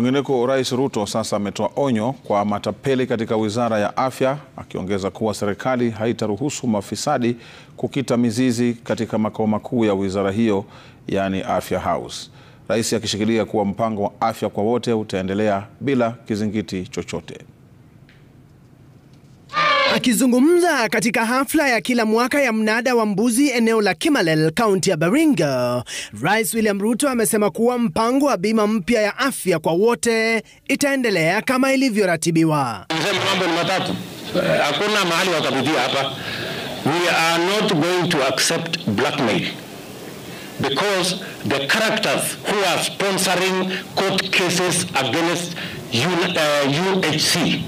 Kwingineko, Rais Ruto sasa ametoa onyo kwa matapeli katika wizara ya afya, akiongeza kuwa serikali haitaruhusu mafisadi kukita mizizi katika makao makuu ya wizara hiyo, yaani Afya House. Rais akishikilia kuwa mpango wa afya kwa wote utaendelea bila kizingiti chochote. Akizungumza katika hafla ya kila mwaka ya mnada wa mbuzi eneo la Kimalel, kaunti ya Baringo, Rais William Ruto amesema kuwa mpango wa bima mpya ya afya kwa wote itaendelea kama ilivyoratibiwa. Mambo ni matatu, hakuna mahali watapitia hapa. We are not going to accept blackmail because the characters who are sponsoring court cases against uh, UHC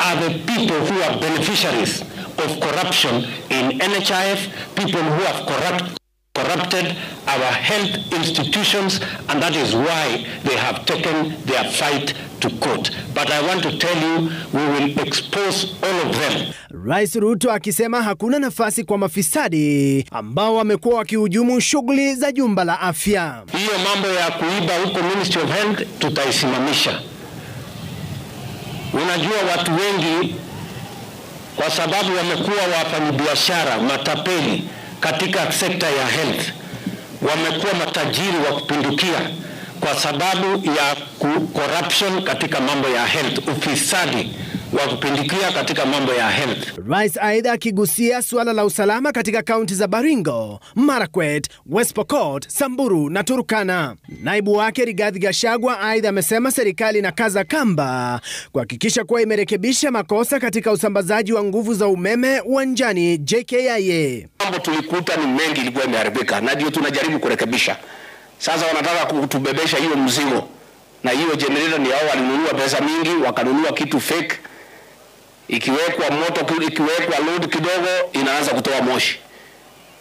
are the people who are beneficiaries of corruption in NHIF, people who have corrupt, corrupted our health institutions, and that is why they have taken their fight to court. But I want to tell you, we will expose all of them. Rais Ruto akisema hakuna nafasi kwa mafisadi ambao wamekuwa wakihujumu shughuli za jumba la afya. Hiyo mambo ya kuiba huko Ministry of Health tutaisimamisha. Unajua watu wengi kwa sababu wamekuwa wafanyabiashara matapeli katika sekta ya health, wamekuwa matajiri wa kupindukia kwa sababu ya corruption katika mambo ya health, ufisadi wa kupindukia katika mambo ya health. Rais aidha akigusia suala la usalama katika kaunti za Baringo, Marakwet, West Pokot, Samburu na Turkana. Naibu wake Rigathi Gachagua aidha amesema serikali na kaza kamba kuhakikisha kuwa imerekebisha makosa katika usambazaji wa nguvu za umeme uwanjani JKIA. Mambo tulikuta ni mengi, ilikuwa imeharibika na ndio tunajaribu kurekebisha. Sasa wanataka kutubebesha hiyo mzigo, na hiyo generator ni hao walinunua pesa mingi, wakanunua kitu fake ikiwekwa moto, ikiwekwa load kidogo inaanza kutoa moshi.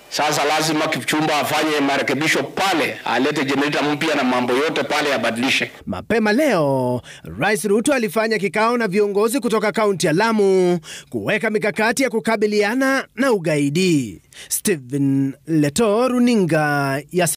Sasa lazima Kipchumba afanye marekebisho pale, alete jenereta mpya na mambo yote pale abadilishe. Mapema leo Rais Ruto alifanya kikao na viongozi kutoka kaunti ya Lamu kuweka mikakati ya kukabiliana na ugaidi. Stephen Leto, runinga ya